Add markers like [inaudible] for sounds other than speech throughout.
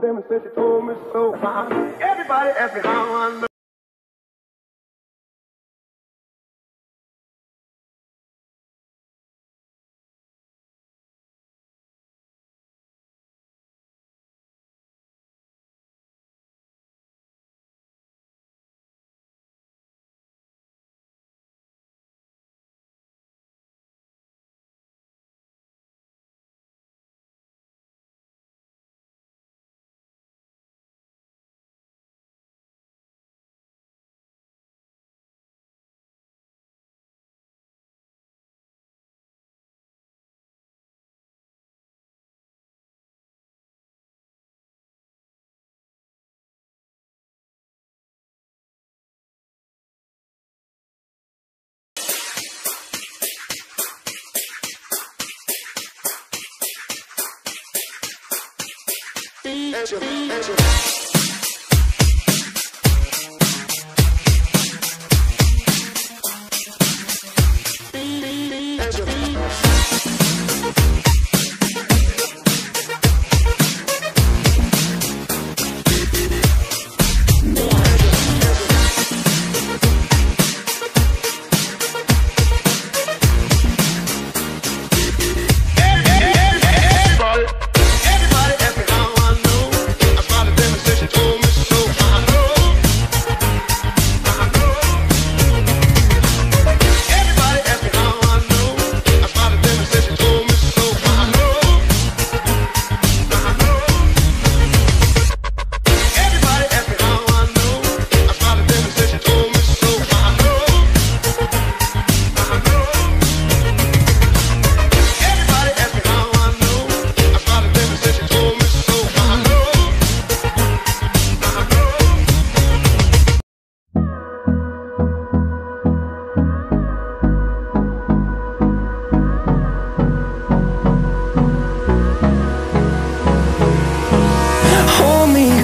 demonstration told me so. Everybody asked me how I know. angel, you.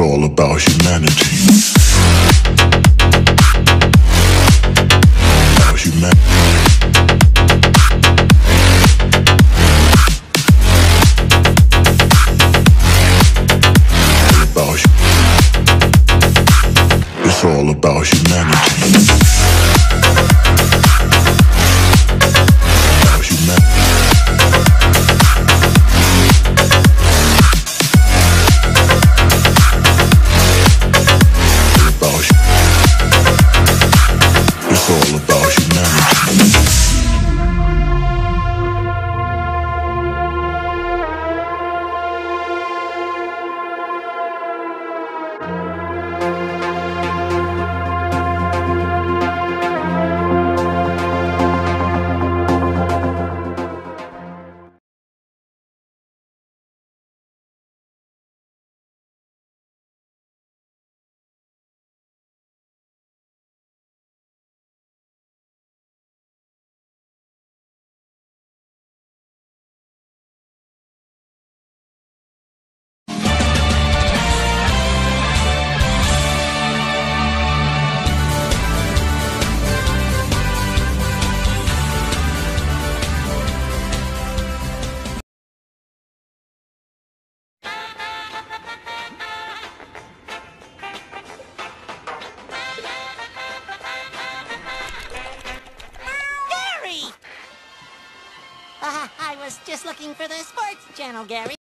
All about humanity. Uh, [laughs] I was just looking for the sports channel, Gary.